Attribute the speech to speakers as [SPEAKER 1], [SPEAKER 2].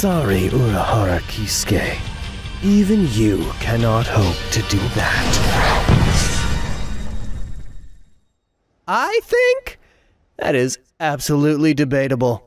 [SPEAKER 1] Sorry, Urahara Kisuke. Even you cannot hope to do that. I think that is absolutely debatable.